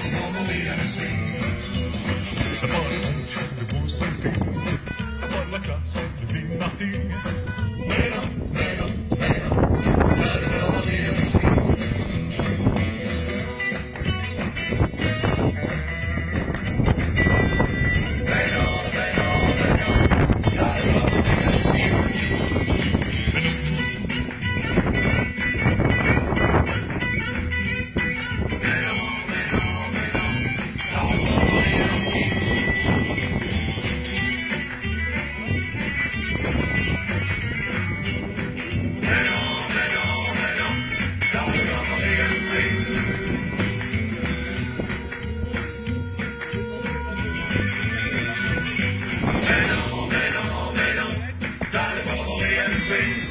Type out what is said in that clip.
The boy won't change the boy's face The boy like us, you mean nothing. sing.